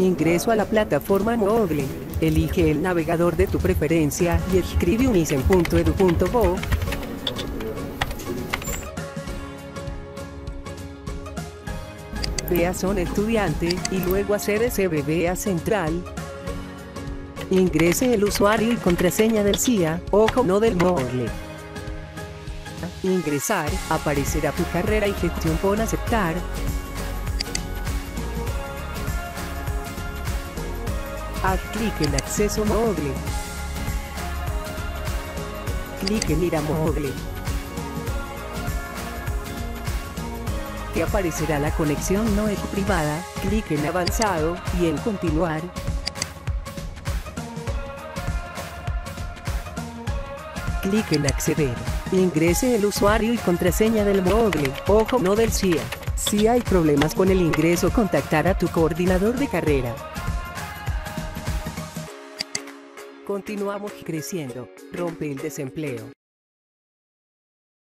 Ingreso a la plataforma móvil. Elige el navegador de tu preferencia y escribe unisen.edu.bo. Vea Son Estudiante y luego a Central. Ingrese el usuario y contraseña del CIA, ojo no del móvil. Ingresar, aparecerá tu carrera y gestión pon aceptar. Haz clic en acceso móvil. Clic en ir a móvil. Te aparecerá la conexión no es privada, clic en avanzado y en continuar. Clic en acceder. Ingrese el usuario y contraseña del móvil, ojo no del CIA. Si hay problemas con el ingreso contactar a tu coordinador de carrera. Continuamos creciendo. Rompe el desempleo.